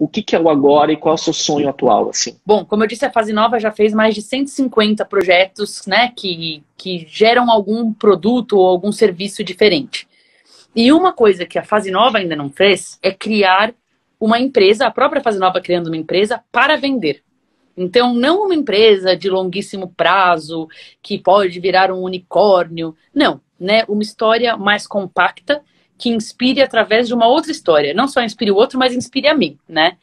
o que, que é o agora e qual é o seu sonho atual, assim? Bom, como eu disse, a Fase Nova já fez mais de 150 projetos, né, que, que geram algum produto ou algum serviço diferente. E uma coisa que a Fase Nova ainda não fez é criar uma empresa, a própria Fase Nova criando uma empresa para vender. Então, não uma empresa de longuíssimo prazo, que pode virar um unicórnio. Não, né? Uma história mais compacta que inspire através de uma outra história. Não só inspire o outro, mas inspire a mim, né?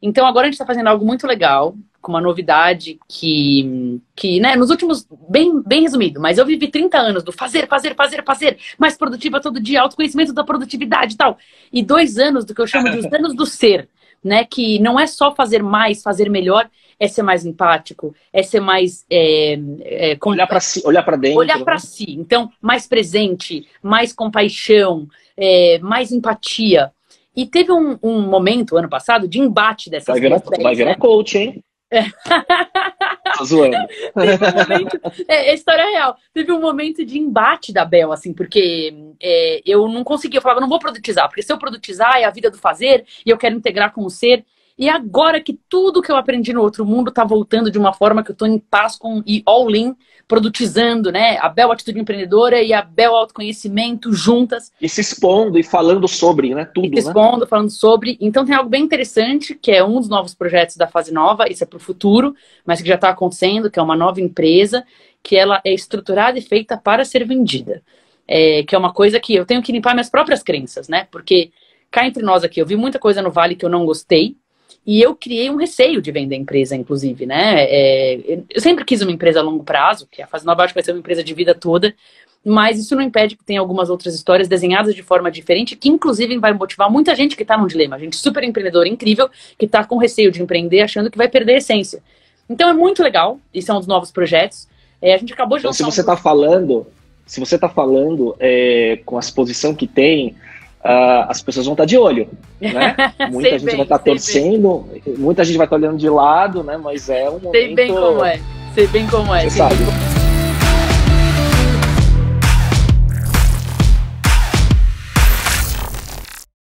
Então agora a gente está fazendo algo muito legal, com uma novidade que, que né, nos últimos, bem, bem resumido, mas eu vivi 30 anos do fazer, fazer, fazer, fazer, mais produtiva todo dia, autoconhecimento da produtividade e tal. E dois anos do que eu chamo de os anos do ser, né? Que não é só fazer mais, fazer melhor, é ser mais empático, é ser mais. É, é, olhar para si, olhar para dentro. Olhar para né? si. Então, mais presente, mais compaixão, é, mais empatia. E teve um, um, momento, ano passado, de embate dessas Vai virar, vai virar né? coach, hein? Tô zoando. Um momento, é, é, história real. Teve um momento de embate da Bel, assim, porque é, eu não conseguia. Eu falava, não vou produtizar, porque se eu produtizar é a vida do fazer e eu quero integrar com o ser. E agora que tudo que eu aprendi no outro mundo está voltando de uma forma que eu estou em paz com e all in, produtizando, né? A Bel Atitude Empreendedora e a Bel Autoconhecimento juntas. E se expondo e falando sobre, né? Tudo. E se né? expondo, falando sobre. Então tem algo bem interessante, que é um dos novos projetos da fase nova, isso é para o futuro, mas que já está acontecendo, que é uma nova empresa, que ela é estruturada e feita para ser vendida. É, que é uma coisa que eu tenho que limpar minhas próprias crenças, né? Porque cá entre nós aqui, eu vi muita coisa no Vale que eu não gostei, e eu criei um receio de vender a empresa, inclusive, né? É, eu sempre quis uma empresa a longo prazo, que a Fase Nova acho que vai ser uma empresa de vida toda, mas isso não impede que tenha algumas outras histórias desenhadas de forma diferente, que inclusive vai motivar muita gente que está num dilema. Gente super empreendedora, incrível, que está com receio de empreender, achando que vai perder a essência. Então é muito legal, isso é um dos novos projetos. É, a gente acabou de então, se você está um... falando, se você está falando é, com a exposição que tem, uh, as pessoas vão estar de olho, né? Muita gente bem, vai estar torcendo, bem. muita gente vai estar olhando de lado, né? Mas é um momento... Sei bem como é, sei bem como é. Você sabe.